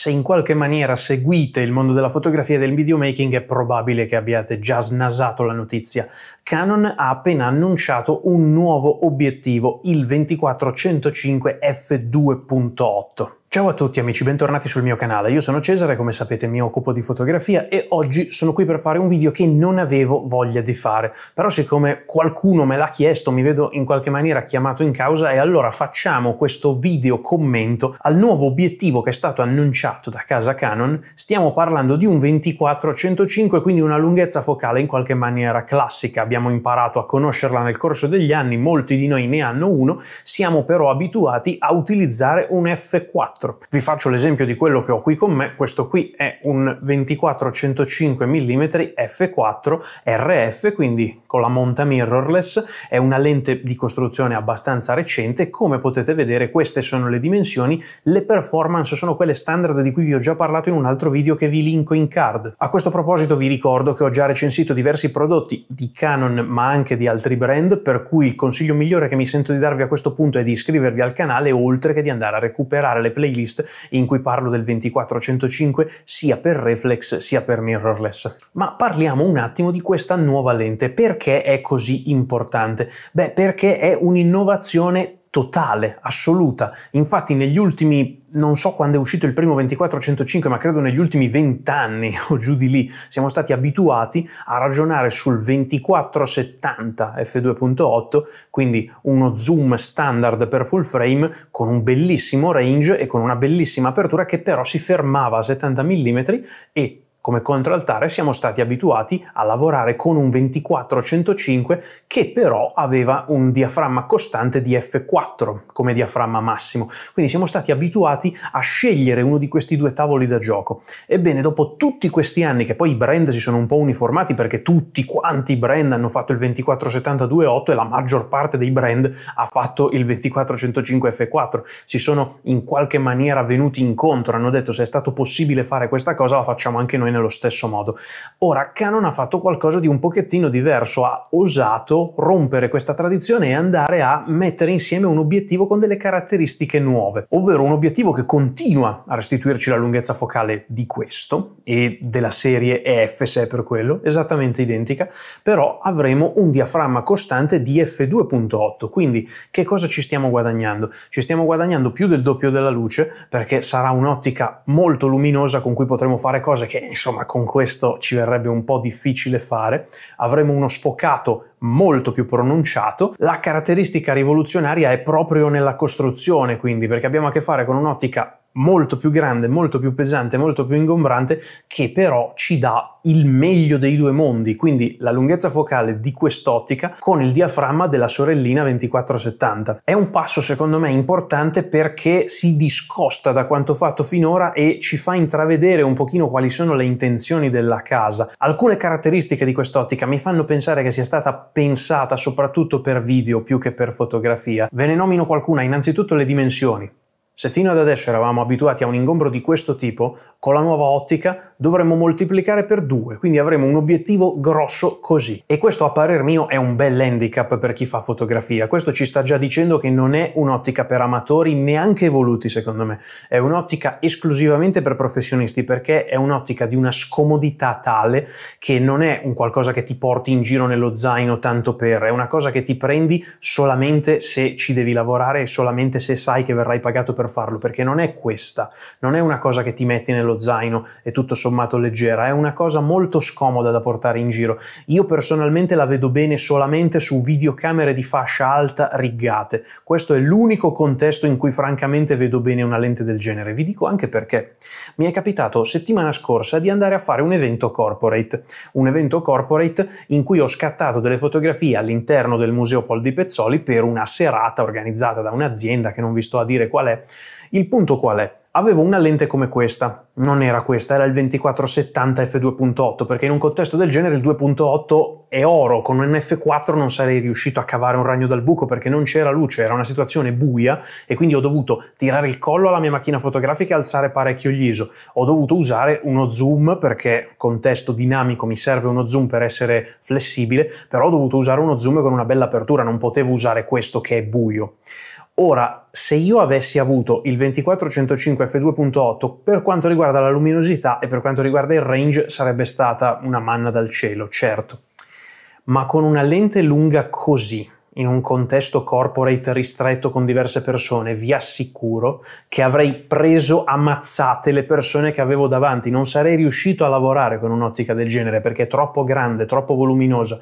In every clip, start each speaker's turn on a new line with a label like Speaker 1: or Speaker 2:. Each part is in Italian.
Speaker 1: Se in qualche maniera seguite il mondo della fotografia e del videomaking è probabile che abbiate già snasato la notizia. Canon ha appena annunciato un nuovo obiettivo, il 24-105 f2.8. Ciao a tutti amici, bentornati sul mio canale. Io sono Cesare, come sapete mi occupo di fotografia e oggi sono qui per fare un video che non avevo voglia di fare. Però siccome qualcuno me l'ha chiesto, mi vedo in qualche maniera chiamato in causa e allora facciamo questo video commento al nuovo obiettivo che è stato annunciato da casa Canon. Stiamo parlando di un 24-105, quindi una lunghezza focale in qualche maniera classica. Abbiamo imparato a conoscerla nel corso degli anni, molti di noi ne hanno uno, siamo però abituati a utilizzare un F4 4. Vi faccio l'esempio di quello che ho qui con me, questo qui è un 24-105 mm f4 RF, quindi con la monta mirrorless, è una lente di costruzione abbastanza recente, come potete vedere queste sono le dimensioni, le performance sono quelle standard di cui vi ho già parlato in un altro video che vi linko in card. A questo proposito vi ricordo che ho già recensito diversi prodotti di Canon ma anche di altri brand, per cui il consiglio migliore che mi sento di darvi a questo punto è di iscrivervi al canale oltre che di andare a recuperare le playlist playlist in cui parlo del 2405 sia per reflex sia per mirrorless. Ma parliamo un attimo di questa nuova lente. Perché è così importante? Beh, perché è un'innovazione totale, assoluta. Infatti negli ultimi, non so quando è uscito il primo 2405, ma credo negli ultimi 20 anni o giù di lì, siamo stati abituati a ragionare sul 2470 f2.8, quindi uno zoom standard per full frame con un bellissimo range e con una bellissima apertura che però si fermava a 70 mm e come contraltare siamo stati abituati a lavorare con un 24-105 che però aveva un diaframma costante di F4 come diaframma massimo, quindi siamo stati abituati a scegliere uno di questi due tavoli da gioco. Ebbene, dopo tutti questi anni che poi i brand si sono un po' uniformati perché tutti quanti i brand hanno fatto il 24-72-8 e la maggior parte dei brand ha fatto il 24-105 F4, si sono in qualche maniera venuti incontro, hanno detto se è stato possibile fare questa cosa la facciamo anche noi nello stesso modo. Ora Canon ha fatto qualcosa di un pochettino diverso, ha osato rompere questa tradizione e andare a mettere insieme un obiettivo con delle caratteristiche nuove, ovvero un obiettivo che continua a restituirci la lunghezza focale di questo e della serie EF se è per quello, esattamente identica, però avremo un diaframma costante di f2.8, quindi che cosa ci stiamo guadagnando? Ci stiamo guadagnando più del doppio della luce perché sarà un'ottica molto luminosa con cui potremo fare cose che insomma con questo ci verrebbe un po' difficile fare, avremo uno sfocato molto più pronunciato. La caratteristica rivoluzionaria è proprio nella costruzione, quindi perché abbiamo a che fare con un'ottica molto più grande, molto più pesante, molto più ingombrante, che però ci dà il meglio dei due mondi, quindi la lunghezza focale di quest'ottica con il diaframma della sorellina 2470. È un passo secondo me importante perché si discosta da quanto fatto finora e ci fa intravedere un pochino quali sono le intenzioni della casa. Alcune caratteristiche di quest'ottica mi fanno pensare che sia stata pensata soprattutto per video più che per fotografia. Ve ne nomino qualcuna, innanzitutto le dimensioni. Se fino ad adesso eravamo abituati a un ingombro di questo tipo, con la nuova ottica dovremmo moltiplicare per due, quindi avremo un obiettivo grosso così. E questo a parer mio è un bel handicap per chi fa fotografia. Questo ci sta già dicendo che non è un'ottica per amatori neanche evoluti secondo me, è un'ottica esclusivamente per professionisti perché è un'ottica di una scomodità tale che non è un qualcosa che ti porti in giro nello zaino tanto per, è una cosa che ti prendi solamente se ci devi lavorare e solamente se sai che verrai pagato per farlo, perché non è questa, non è una cosa che ti metti nello zaino e tutto sommato leggera, è una cosa molto scomoda da portare in giro. Io personalmente la vedo bene solamente su videocamere di fascia alta riggate. Questo è l'unico contesto in cui francamente vedo bene una lente del genere. Vi dico anche perché. Mi è capitato settimana scorsa di andare a fare un evento corporate, un evento corporate in cui ho scattato delle fotografie all'interno del Museo Pol di Pezzoli per una serata organizzata da un'azienda che non vi sto a dire qual è, il punto qual è? Avevo una lente come questa, non era questa, era il 2470 f2.8, perché in un contesto del genere il 2.8 è oro, con un f4 non sarei riuscito a cavare un ragno dal buco perché non c'era luce, era una situazione buia e quindi ho dovuto tirare il collo alla mia macchina fotografica e alzare parecchio gli ISO. Ho dovuto usare uno zoom perché contesto dinamico mi serve uno zoom per essere flessibile, però ho dovuto usare uno zoom con una bella apertura, non potevo usare questo che è buio. Ora, se io avessi avuto il 2405 f2.8 per quanto riguarda la luminosità e per quanto riguarda il range sarebbe stata una manna dal cielo, certo. Ma con una lente lunga così, in un contesto corporate ristretto con diverse persone, vi assicuro che avrei preso ammazzate le persone che avevo davanti. Non sarei riuscito a lavorare con un'ottica del genere perché è troppo grande, troppo voluminosa.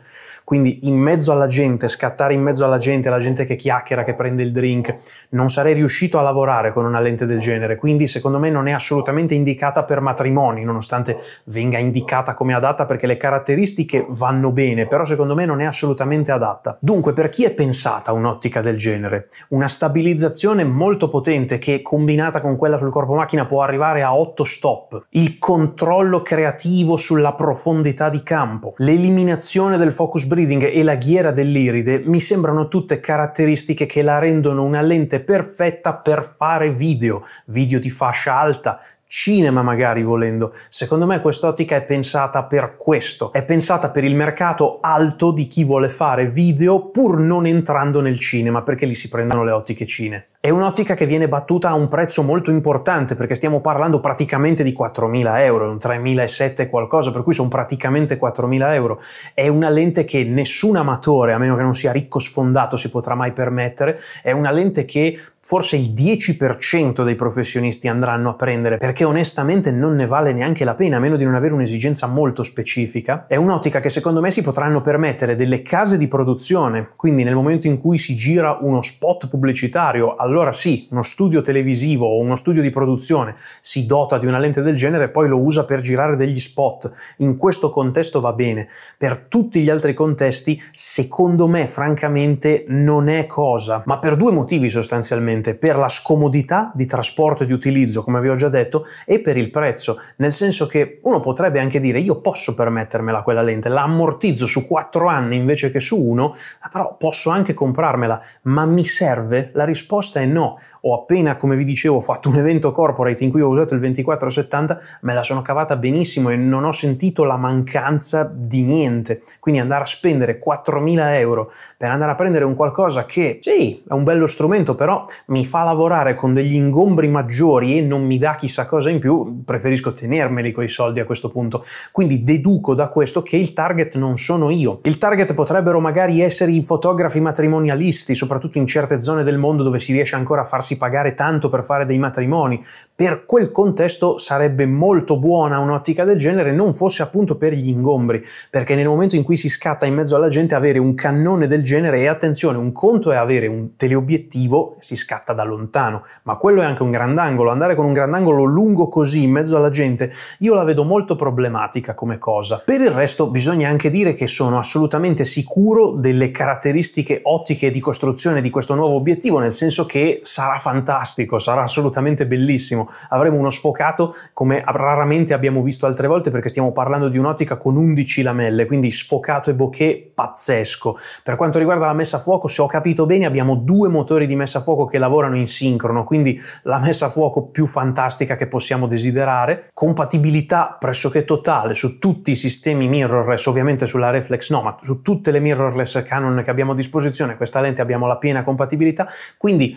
Speaker 1: Quindi in mezzo alla gente, scattare in mezzo alla gente, alla gente che chiacchiera, che prende il drink, non sarei riuscito a lavorare con una lente del genere. Quindi secondo me non è assolutamente indicata per matrimoni, nonostante venga indicata come adatta perché le caratteristiche vanno bene, però secondo me non è assolutamente adatta. Dunque, per chi è pensata un'ottica del genere? Una stabilizzazione molto potente che combinata con quella sul corpo macchina può arrivare a 8 stop, il controllo creativo sulla profondità di campo, l'eliminazione del focus break breathing e la ghiera dell'iride mi sembrano tutte caratteristiche che la rendono una lente perfetta per fare video, video di fascia alta, cinema magari volendo. Secondo me quest'ottica è pensata per questo, è pensata per il mercato alto di chi vuole fare video pur non entrando nel cinema perché lì si prendono le ottiche cine. È un'ottica che viene battuta a un prezzo molto importante perché stiamo parlando praticamente di 4.000 euro, un 3.700 qualcosa, per cui sono praticamente 4.000 euro. È una lente che nessun amatore, a meno che non sia ricco sfondato, si potrà mai permettere. È una lente che forse il 10% dei professionisti andranno a prendere perché onestamente non ne vale neanche la pena a meno di non avere un'esigenza molto specifica. È un'ottica che secondo me si potranno permettere delle case di produzione, quindi nel momento in cui si gira uno spot pubblicitario, allora sì, uno studio televisivo o uno studio di produzione si dota di una lente del genere e poi lo usa per girare degli spot. In questo contesto va bene. Per tutti gli altri contesti, secondo me, francamente, non è cosa, ma per due motivi sostanzialmente per la scomodità di trasporto e di utilizzo, come vi ho già detto, e per il prezzo, nel senso che uno potrebbe anche dire io posso permettermela quella lente, la ammortizzo su 4 anni invece che su uno, però posso anche comprarmela, ma mi serve? La risposta è no. Ho appena, come vi dicevo, fatto un evento corporate in cui ho usato il 2470, me la sono cavata benissimo e non ho sentito la mancanza di niente. Quindi andare a spendere 4.000 euro per andare a prendere un qualcosa che, sì, è un bello strumento, però mi fa lavorare con degli ingombri maggiori e non mi dà chissà cosa in più, preferisco tenermeli quei soldi a questo punto. Quindi deduco da questo che il target non sono io. Il target potrebbero magari essere i fotografi matrimonialisti, soprattutto in certe zone del mondo dove si riesce ancora a farsi pagare tanto per fare dei matrimoni. Per quel contesto sarebbe molto buona un'ottica del genere, non fosse appunto per gli ingombri, perché nel momento in cui si scatta in mezzo alla gente avere un cannone del genere e attenzione, un conto è avere un teleobiettivo, si scatta da lontano, ma quello è anche un grandangolo. Andare con un grandangolo lungo così in mezzo alla gente, io la vedo molto problematica come cosa. Per il resto bisogna anche dire che sono assolutamente sicuro delle caratteristiche ottiche di costruzione di questo nuovo obiettivo, nel senso che sarà fantastico, sarà assolutamente bellissimo. Avremo uno sfocato come raramente abbiamo visto altre volte perché stiamo parlando di un'ottica con 11 lamelle, quindi sfocato e bokeh pazzesco. Per quanto riguarda la messa a fuoco, se ho capito bene, abbiamo due motori di messa a fuoco che lavorano in sincrono, quindi la messa a fuoco più fantastica che possiamo desiderare, compatibilità pressoché totale su tutti i sistemi mirrorless, ovviamente sulla reflex no, ma su tutte le mirrorless Canon che abbiamo a disposizione, questa lente abbiamo la piena compatibilità, quindi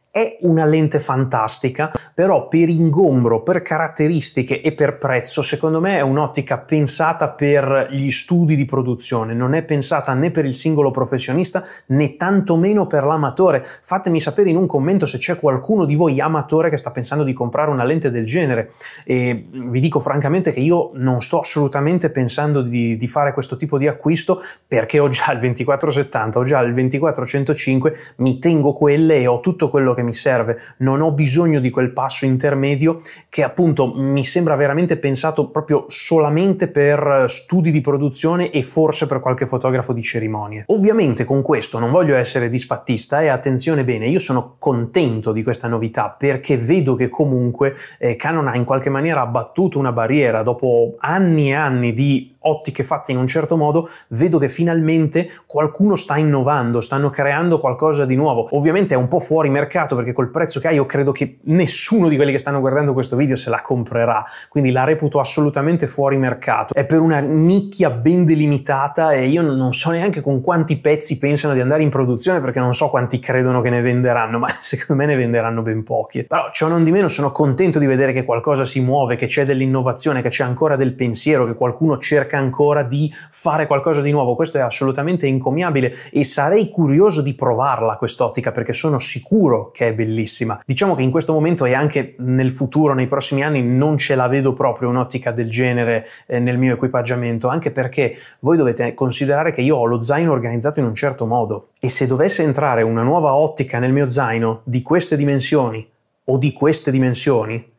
Speaker 1: è una lente fantastica, però per ingombro, per caratteristiche e per prezzo, secondo me è un'ottica pensata per gli studi di produzione, non è pensata né per il singolo professionista né tantomeno per l'amatore. Fatemi sapere in un commento se c'è qualcuno di voi amatore che sta pensando di comprare una lente del genere e vi dico francamente che io non sto assolutamente pensando di, di fare questo tipo di acquisto perché ho già il 2470, ho già il 2405, mi tengo quelle e ho tutto quello che che mi serve, non ho bisogno di quel passo intermedio che appunto mi sembra veramente pensato proprio solamente per studi di produzione e forse per qualche fotografo di cerimonie. Ovviamente con questo non voglio essere disfattista e attenzione bene, io sono contento di questa novità perché vedo che comunque eh, Canon ha in qualche maniera abbattuto una barriera dopo anni e anni di ottiche fatte in un certo modo, vedo che finalmente qualcuno sta innovando, stanno creando qualcosa di nuovo. Ovviamente è un po' fuori mercato perché col prezzo che ha io credo che nessuno di quelli che stanno guardando questo video se la comprerà, quindi la reputo assolutamente fuori mercato. È per una nicchia ben delimitata e io non so neanche con quanti pezzi pensano di andare in produzione perché non so quanti credono che ne venderanno, ma secondo me ne venderanno ben pochi. Però ciò non di meno sono contento di vedere che qualcosa si muove, che c'è dell'innovazione, che c'è ancora del pensiero, che qualcuno cerca ancora di fare qualcosa di nuovo. Questo è assolutamente encomiabile e sarei curioso di provarla quest'ottica perché sono sicuro che è bellissima. Diciamo che in questo momento e anche nel futuro, nei prossimi anni, non ce la vedo proprio un'ottica del genere eh, nel mio equipaggiamento, anche perché voi dovete considerare che io ho lo zaino organizzato in un certo modo e se dovesse entrare una nuova ottica nel mio zaino di queste dimensioni o di queste dimensioni,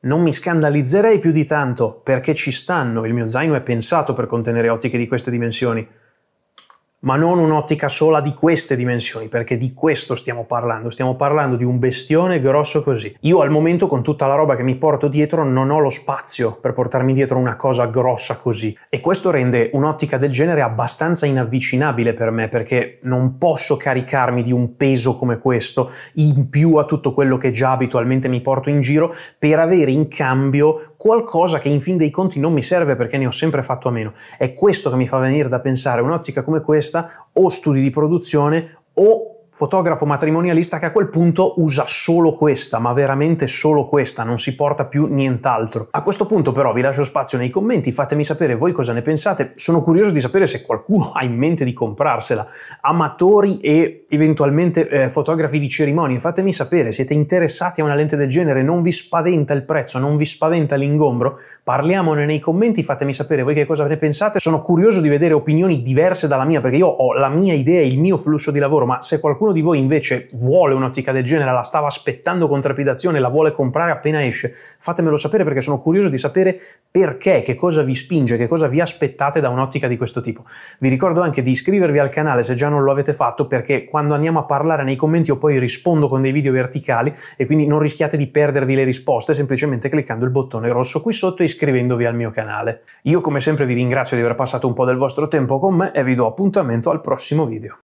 Speaker 1: non mi scandalizzerei più di tanto perché ci stanno, il mio zaino è pensato per contenere ottiche di queste dimensioni ma non un'ottica sola di queste dimensioni, perché di questo stiamo parlando, stiamo parlando di un bestione grosso così. Io al momento con tutta la roba che mi porto dietro non ho lo spazio per portarmi dietro una cosa grossa così e questo rende un'ottica del genere abbastanza inavvicinabile per me perché non posso caricarmi di un peso come questo in più a tutto quello che già abitualmente mi porto in giro per avere in cambio qualcosa che in fin dei conti non mi serve perché ne ho sempre fatto a meno. È questo che mi fa venire da pensare un'ottica come questa questa o studi di produzione o fotografo matrimonialista che a quel punto usa solo questa, ma veramente solo questa, non si porta più nient'altro. A questo punto però vi lascio spazio nei commenti, fatemi sapere voi cosa ne pensate, sono curioso di sapere se qualcuno ha in mente di comprarsela, amatori e eventualmente eh, fotografi di cerimonie, fatemi sapere, siete interessati a una lente del genere, non vi spaventa il prezzo, non vi spaventa l'ingombro? Parliamone nei commenti, fatemi sapere voi che cosa ne pensate, sono curioso di vedere opinioni diverse dalla mia, perché io ho la mia idea, il mio flusso di lavoro, ma se qualcuno qualcuno di voi invece vuole un'ottica del genere, la stava aspettando con trepidazione, la vuole comprare appena esce, fatemelo sapere perché sono curioso di sapere perché, che cosa vi spinge, che cosa vi aspettate da un'ottica di questo tipo. Vi ricordo anche di iscrivervi al canale se già non lo avete fatto perché quando andiamo a parlare nei commenti io poi rispondo con dei video verticali e quindi non rischiate di perdervi le risposte semplicemente cliccando il bottone rosso qui sotto e iscrivendovi al mio canale. Io come sempre vi ringrazio di aver passato un po' del vostro tempo con me e vi do appuntamento al prossimo video.